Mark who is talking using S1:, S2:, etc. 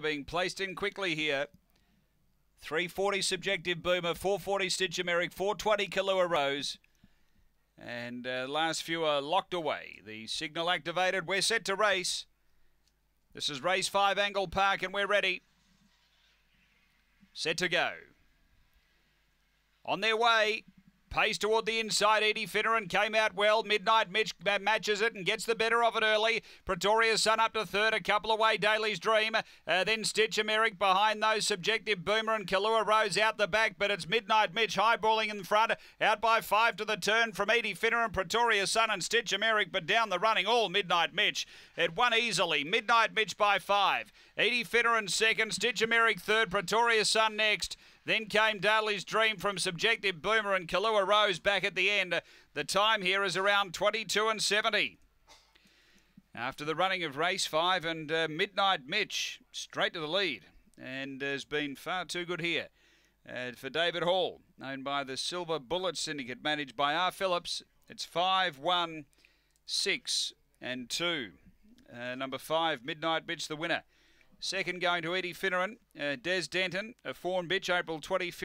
S1: being placed in quickly here. 340 Subjective Boomer, 440 Stitch Americ, 420 Kalua Rose. And uh, last few are locked away. The signal activated. We're set to race. This is race five, Angle Park, and we're ready. Set to go. On their way, Pace toward the inside. Edie Finneran came out well. Midnight Mitch matches it and gets the better of it early. Pretoria's Sun up to third, a couple away. Daly's Dream. Uh, then Stitch Americ behind those. Subjective Boomer and Kalua Rose out the back, but it's Midnight Mitch highballing in front. Out by five to the turn from Edie Finneran, Pretoria Sun and Stitch Americ, but down the running all Midnight Mitch. It won easily. Midnight Mitch by five. Edie Finneran second. Stitch Americ third. Pretoria Sun next. Then came Daly's Dream from Subjective Boomer and Kalua Rose back at the end. The time here is around 22 and 70. After the running of race five and uh, Midnight Mitch straight to the lead and has been far too good here. Uh, for David Hall, owned by the Silver Bullet Syndicate, managed by R. Phillips. It's 5 1 6 and 2. Uh, number 5, Midnight Mitch, the winner. Second going to Eddie Finneran. Uh, Des Denton, a fawn bitch, April 25th.